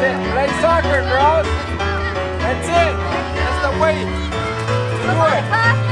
That's it. Play soccer, girls. That's it. That's the way to do it.